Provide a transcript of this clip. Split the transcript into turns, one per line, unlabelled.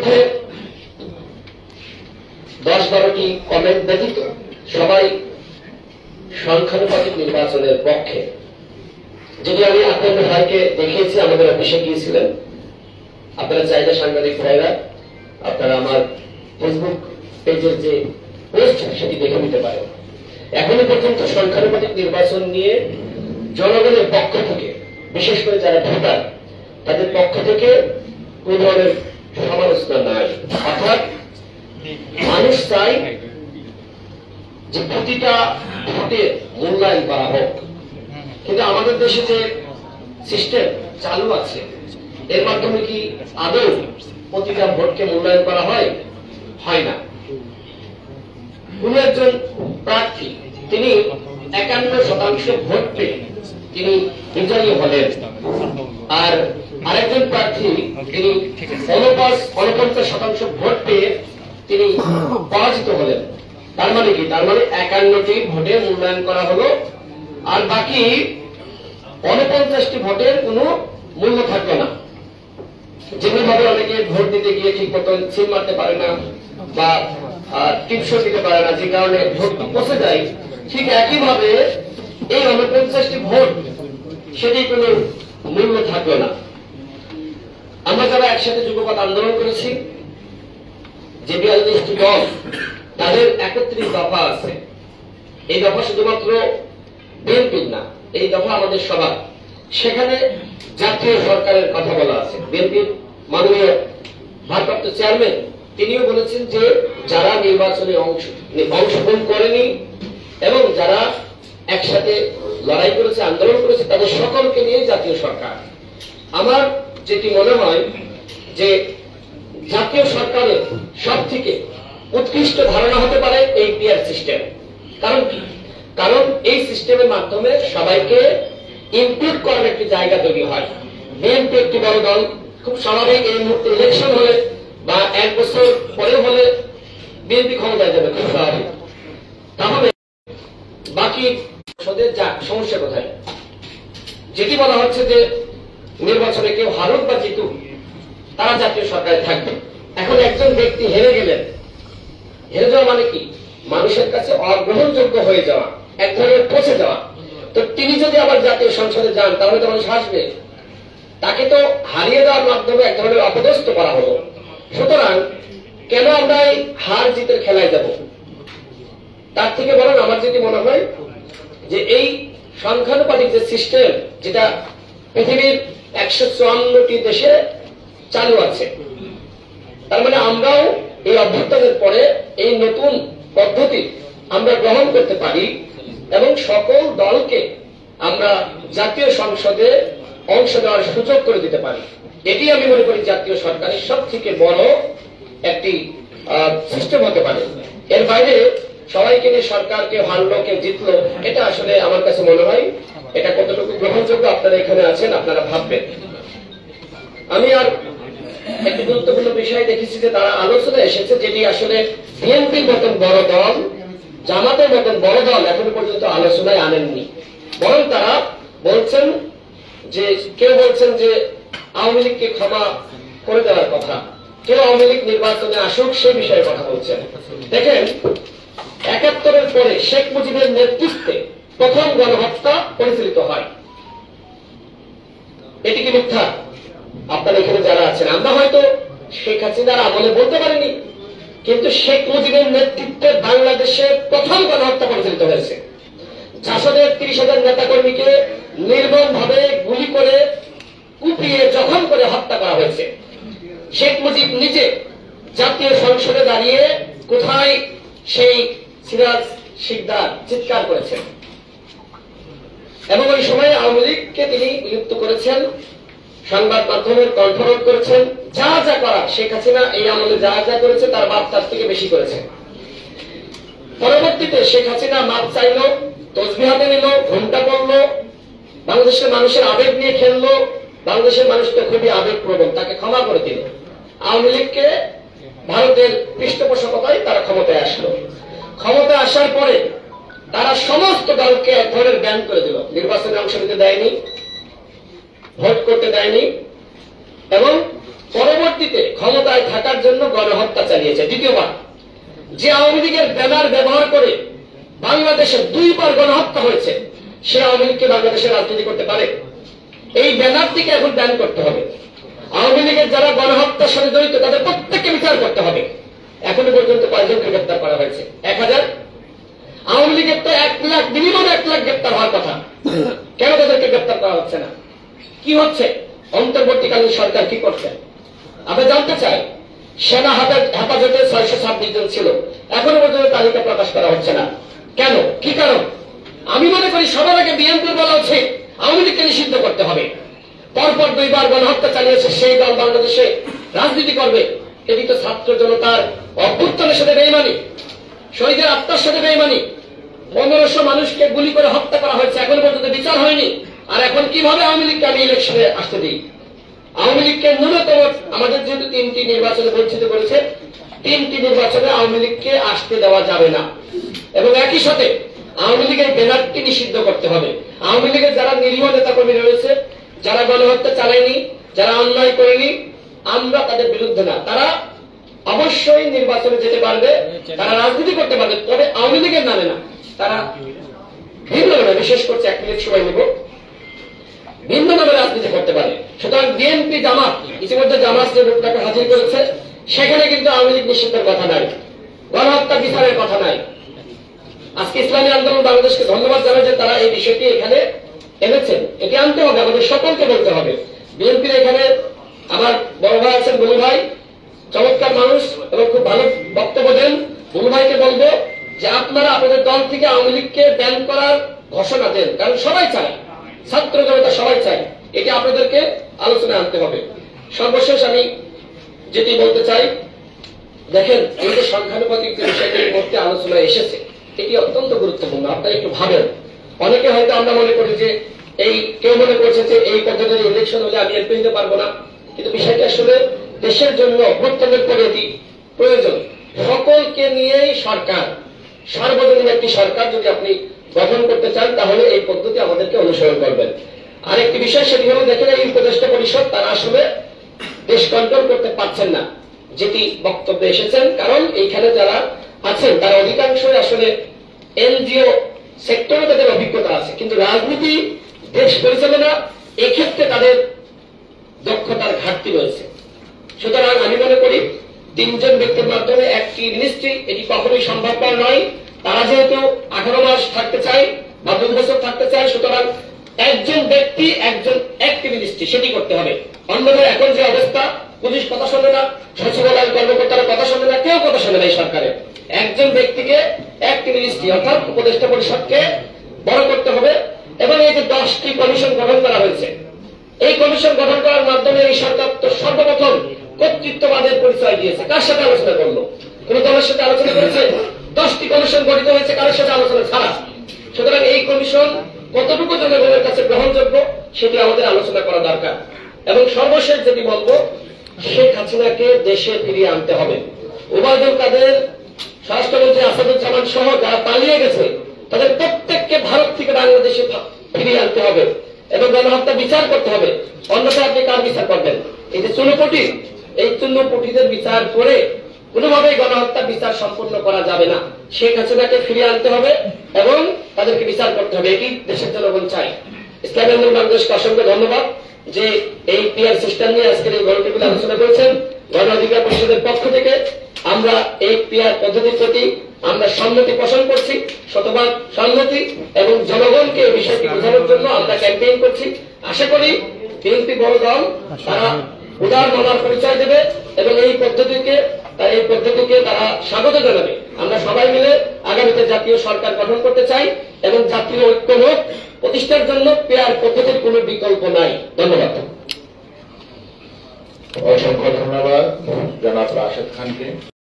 মধ্যে দশ বারোটি কমেন্ট ব্যতীত সবাই সংখ্যানুপাতিক নির্বাচনের পক্ষে। যদি আমি আপনাদের ভাইকে দেখিয়েছি, আমাদের অফিসে গিয়েছিলেন। আপনারা চাইলে সাংবাদিক ভাইরা আপনারা আমার ফেসবুক পেজের যে পোস্ট সেটি দেখে নিতে পারেন। এখনও পর্যন্ত সংখ্যানুপাতিক নির্বাচন নিয়ে জনগণের পক্ষ থেকে, বিশেষ করে যারা ভোটার, তাদের পক্ষ থেকে কোন ধরনের মানুষ চাই যে প্রতিটা ভোটে মূল্যায়ন করা হোক। কিন্তু আমাদের দেশে যে সিস্টেম চালু আছে, এর মাধ্যমে কি আদৌ প্রতিটা ভোটকে মূল্যায়ন করা হয়? হয় না। কোন একজন প্রার্থী, তিনি একান্ন শতাংশ ভোট পেয়ে তিনি বিজয়ী হলেন। আর আরেকজন প্রার্থী তিনি অনপাস অনপঞ্চাশ শতাংশ ভোট পেয়ে তিনি পরাজিত হলেন। তার মানে কি? তার মানে একান্নটি ভোটে মূল্যায়ন করা হলো। আর বাকি অনপঞ্চাশটি ভোটের কোনো মূল্য থাকল না। যেমনি ভাবে অনেকে ভোট দিতে গিয়ে ঠিক মতন সিল মারতে পারে না বা টিপসও দিতে পারে না যে কারণে ভোট পচে যায় ঠিক একইভাবে এই উনপঞ্চাশটি ভোট সেটি কোনো মূল্য থাকবে না। আমরা যারা একসাথে যুগপথ আন্দোলন করেছি যে বিয়াল্লিশটি দল, তাদের একত্রিশ দফা আছে। এই দফা শুধুমাত্র বিএনপির না, এই দফা আমাদের সবার। সেখানে জাতীয় সরকারের কথা বলা আছে। বিএনপির মাননীয় ভারপ্রাপ্ত চেয়ারম্যান, তিনিও বলেছেন যে যারা নির্বাচনে অংশ অংশগ্রহণ করেনি এবং যারা একসাথে লড়াই করেছে, আন্দোলন করেছে, তাদের সকলকে নিয়ে জাতীয় সরকার। আমার যেটি মনে হয় যে জাতীয় সরকারের সব থেকে উৎকৃষ্ট ধারণা হতে পারে এই পিয়ার সিস্টেম কারণ কি? কারণ এই সিস্টেমের মাধ্যমে সবাইকে ইনক্লুড করার একটি জায়গা তৈরি হয়। বিএনপি একটি বড় দল, খুব স্বাভাবিক এই মুহূর্তে ইলেকশন হলে বা এক বছর পরে হলে বিএনপি ক্ষমতায় যাবে, খুব স্বাভাবিক। তাহলে বাকি সমস্যা কোথায়? যেটি বলা হচ্ছে যে নির্বাচনে কেউ হারুক বা জিতুক, তারা জাতীয় সরকারে থাকবে। এখন একজন ব্যক্তি হেরে গেলেন। হেরে যাওয়া মানে কি? মানুষের কাছে অগ্রহণযোগ্য হয়ে যাওয়া, এক ধরনের পচে যাওয়া। তো তিনি যদি আবার জাতীয় সংসদে যান, তাহলে তো মানুষ হাসবে। তাকে তো হারিয়ে দেওয়ার মাধ্যমে এক ধরনের অপদস্থ করা হলো। সুতরাং কেন আমরা এই হার জিতের খেলায় যাব? তার থেকে বরং আমার যদি মনে হয় যে এই সংখ্যানুপাতিক যে সিস্টেম, যেটা পৃথিবীর একশো চুয়ান্নটি দেশে চালু আছে। তার মানে আমরাও এই অভ্যুত্থানের পরে এই নতুন পদ্ধতি আমরা গ্রহণ করতে পারি এবং সকল দলকে আমরা জাতীয় সংসদে অংশ নেওয়ার সুযোগ করে দিতে পারি। এটি আমি মনে করি জাতীয় সরকারের সব থেকে বড় একটি সিস্টেম হতে পারে। এর বাইরে সবাইকে নিয়ে সরকার কেউ হারলো কেউ জিতলো, এটা আসলে আমার কাছে মনে হয় এটা কতটুকু গ্রহণযোগ্য আপনারা এখানে আছেন, আপনারা ভাববেন। আমি আর একটি গুরুত্বপূর্ণ বিষয় দেখেছি যে তারা আলোচনা এসেছে যেটি আসলে বিএনপির মতন বড় দল, জামাতের মতন বড় দল এখনও পর্যন্ত আলোচনায় আনেননি। বরং তারা বলছেন যে, কেউ বলছেন যে আওয়ামী লীগকে ক্ষমা করে দেওয়ার কথা। কেউ আওয়ামী লীগ নির্বাচনে আসুক, সে বিষয়ে কথা বলছেন। দেখেন একাত্তরের পরে শেখ মুজিবের নেতৃত্বে প্রথম গণহত্যা পরিচালিত হয়। এটি কি মিথ্যা? আপনারা এখানে যারা আছেন, আমরা হয়তো শেখ হাসিনার আমলে বলতে পারিনি, কিন্তু শেখ মুজিবের নেতৃত্বে বাংলাদেশে প্রথম গণহত্যা পরিচালিত হয়েছে। জাসদের তিরিশ হাজার নেতা কর্মীকে নির্মম ভাবে গুলি করে, কুপিয়ে জখম করে হত্যা করা হয়েছে। শেখ মুজিব নিজে জাতীয় সংসদে দাঁড়িয়ে কোথায় সেই সিরাজ শিকদার চিৎকার করেছেন। এবং ওই সময় আওয়ামী লীগকে তিনি বিলুপ্ত করেছেন, সংবাদ মাধ্যমের কণ্ঠরোধ করেছেন। যা যা করা শেখ হাসিনা এই আমলে যা যা করেছে তার বাপ তার থেকে বেশি করেছে। পরবর্তীতে শেখ হাসিনা মাপ চাইল নিল ঘুমটা পড়ল, বাংলাদেশের মানুষের আবেগ নিয়ে খেললো, বাংলাদেশের মানুষ তো খুবই আবেগ প্রবণ তাকে ক্ষমা করে দিল। আওয়ামী লীগকে ভারতের পৃষ্ঠপোষকতায় তারা ক্ষমতায় আসলো। ক্ষমতায় আসার পরে তারা সমস্ত দলকে এক ধরনের ব্যান করে দিল। নির্বাচনে অংশ নিতে দেয়নি, ভোট করতে দেয়নি, এবং পরবর্তীতে ক্ষমতায় থাকার জন্য গণহত্যা চালিয়েছে। দ্বিতীয়বার, যে আওয়ামী লীগের ব্যানার ব্যবহার করে বাংলাদেশে দুইবার গণহত্যা হয়েছে, সে আওয়ামী লীগকে বাংলাদেশে রাজনীতি করতে পারে। এই ব্যানারটিকে এখন ব্যান করতে হবে। আওয়ামী লীগের যারা গণহত্যার সাথে জড়িত, তাদের প্রত্যেককে বিচার করতে হবে। এখনও পর্যন্ত কয়েকজনকে গ্রেপ্তার করা হয়েছে। এক হাজার। আওয়ামী লীগের তো এক লাখ, মিনিমাম এক লাখ গ্রেপ্তার হওয়ার কথা। কেন তাদেরকে গ্রেপ্তার করা হচ্ছে না? কি হচ্ছে? অন্তর্বর্তীকালীন সরকার কি করছে? আমরা জানতে চাই, সেনা হেফাজতে ছয়শো ছাব্বিশ জন ছিল। এখনও পর্যন্ত তালিকা প্রকাশ করা হচ্ছে না। কেন? কি কারণ? আমি মনে করি সবার আগে বিএনপির বলা উচিত, আওয়ামী লীগকে নিষিদ্ধ করতে হবে। পরপর দুইবার গণহত্যা চালিয়েছে সেই দল বাংলাদেশে। রাজনীতি করবে। এটি তো ছাত্র জনতার অভ্যুত্থানের সাথে বেইমানি। শহীদের আত্মার সাথে বেইমানি। পনেরোশো মানুষকে গুলি করে হত্যা করা হয়েছে। এখন পর্যন্ত বিচার হয়নি। আর এখন কীভাবে আওয়ামী লীগকে আমি ইলেকশনে আসতে দিই? আওয়ামী লীগকে ন্যূনতম আমাদের যেহেতু তিনটি নির্বাচনে বঞ্চিত করেছে, তিনটি নির্বাচনে আওয়ামী লীগকে আসতে দেওয়া যাবে না। এবং একই সাথে আওয়ামী লীগের ব্যানারটি নিষিদ্ধ করতে হবে। আওয়ামী লীগের যারা নিরীহ নেতা কর্মী রয়েছে যারা গণহত্যা চালায়নি, যারা অন্যায় করেনি, আমরা তাদের বিরুদ্ধে না। তারা অবশ্যই নির্বাচনে যেতে পারবে, তারা রাজনীতি করতে পারবে, তবে আওয়ামী লীগের নামে না। তারা ভিন্ন নামে, বিশেষ করছে এক মিনিট সময় নেব। ভিন্ন নামে রাজনীতি করতে পারে। সুতরাং বিএনপি জামাত, ইতিমধ্যে জামাত যে লোকটাকে হাজির করেছে, সেখানে কিন্তু আওয়ামী লীগ নিষিদ্ধের কথা নাই। গণহত্যা বিচারের কথা নাই। আজকে ইসলামী আন্দোলন বাংলাদেশকে ধন্যবাদ জানাই যে তারা এই বিষয়টি এখানে এনেছেন এটি আনতে হবে, আমাদের সকলকে বলতে হবে। বিএনপির এখানে আমার বড় ভাই আছেন বলু ভাই। চমৎকার মানুষ এবং খুব ভালো বক্তব্য দেন। বলু ভাইকে বলব যে আপনারা আপনাদের দল থেকে আওয়ামী লীগকে ব্যান করার ঘোষণা দেন। কারণ সবাই চায়। ছাত্র জনতা সবাই চায়। এটি আপনাদেরকে আলোচনায় আনতে হবে। সর্বশেষ আমি যেটি বলতে চাই, দেখেন এই যে সংখ্যানুপাতিক যে বিষয়টি এই মুহূর্তে আলোচনায় এসেছে, এটি অত্যন্ত গুরুত্বপূর্ণ। আপনারা একটু ভাবেন। অনেকে হয়তো আমরা মনে করি যে এই, কেউ মনে করছে যে এই পদ্ধতির ইলেকশন হলে আমি এমপি হতে পারব না। কিন্তু বিষয়টি আসলে দেশের জন্য অভ্যুত্থানের পরে এটি প্রয়োজন। সকলকে নিয়েই সরকার, সার্বজনীন একটি সরকার যদি আপনি গঠন করতে চান, তাহলে এই পদ্ধতি আমাদেরকে অনুসরণ করবেন। আরেকটি বিষয় সেটি হলো, দেখেন এই উপদেষ্টা পরিষদ, তারা আসলে দেশ কন্ট্রোল করতে পারছেন না, যেটি বক্তব্যে এসেছেন। কারণ এইখানে যারা আছেন, তারা অধিকাংশই আসলে এনজিও সেক্টরে তাদের অভিজ্ঞতা আছে। কিন্তু রাজনীতি, দেশ পরিচালনা, এক্ষেত্রে তাদের দক্ষতার ঘাটতি রয়েছে। সুতরাং আমি মনে করি, তিনজন ব্যক্তির মাধ্যমে একটি মিনিস্ট্রি এটি কখনোই সম্ভবপর নয়। তারা যেহেতু আঠারো মাস থাকতে চায় বা দুই বছর থাকতে চায়, সুতরাং একজন ব্যক্তি, একজন একটি মিনিস্ট্রি সেটি করতে হবে। অন্যদের এখন যে অবস্থা, পুলিশ কথা শোনে না, সচিবালয়ের কর্মকর্তারা কথা শোনে না, কেউ কথা শোনে না এই সরকারের একজন ব্যক্তিকে একটি মিনিস্ট্রি অর্থাৎ উপদেষ্টা পরিষদকে বড় করতে হবে, এবং এই যে দশটি কমিশন গঠন করা হয়েছে, এই কমিশন গঠন করার মাধ্যমে এই সরকার তো সর্বপ্রথম কর্তৃত্ববাদের পরিচয় দিয়েছে। কার সাথে আলোচনা করল? কোন দলের সাথে আলোচনা করেছে? দশটি কমিশন গঠিত হয়েছে, কারোর সাথে আলোচনা ছাড়া। সুতরাং এই কমিশন কতটুকু জনগণের কাছে গ্রহণযোগ্য, সেটি আমাদের আলোচনা করা দরকার। এবং সর্বশেষ যেটি বলব, শেখ হাসিনাকে দেশে ফিরিয়ে আনতে হবে। ওবায়দুল কাদের স্বরাষ্ট্রমন্ত্রী আসাদুজ্জামান সহ যারা পালিয়ে গেছে, তাদের প্রত্যেককে ভারত থেকে বাংলাদেশে ফিরিয়ে আনতে হবে এবং গণহত্যা বিচার করতে হবে। অন্যথায় আপনি কার বিচার করবেন? এই যে চুনোপটি, এই চুনোপটিদের বিচার করে কোনোভাবেই গণহত্যা বিচার সম্পন্ন করা যাবে না। শেখ হাসিনাকে ফিরিয়ে আনতে হবে এবং তাদেরকে বিচার করতে হবে। এটি দেশের জনগণ চাই ইসলামী আন্দোলন বাংলাদেশকে অসংখ্য ধন্যবাদ যে এই পিআর সিস্টেম নিয়ে আজকের এই গণটেবিল আলোচনা করেছেন। গণ অধিকার পরিষদের পক্ষ আমরা এই পিআর পদ্ধতির প্রতি আমরা সম্মতি পোষণ করছি, শতভাগ সম্মতি, এবং জনগণকে এই বিষয়টি বোঝানোর জন্য আমরা ক্যাম্পেইন করছি। আশা করি বিএনপি বড় দল, তারা উদার মনার পরিচয় দেবে, এবং এই পদ্ধতিকে তার এই পদ্ধতিকে তারা স্বাগত জানাবে। আমরা সবাই মিলে আগামীতে জাতীয় সরকার গঠন করতে চাই, এবং জাতীয় ঐক্যমত প্রতিষ্ঠার জন্য পেয়ার পদ্ধতির কোনো বিকল্প নাই। ধন্যবাদ।
অসংখ্য ধন্যবাদ, জনাব রাশেদ খানকে।